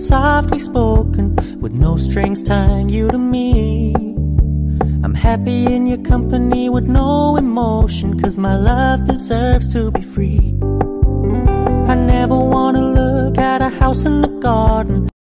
softly spoken, with no strings tying you to me. I'm happy in your company with no emotion, cause my love deserves to be free. I never wanna look at a house in the garden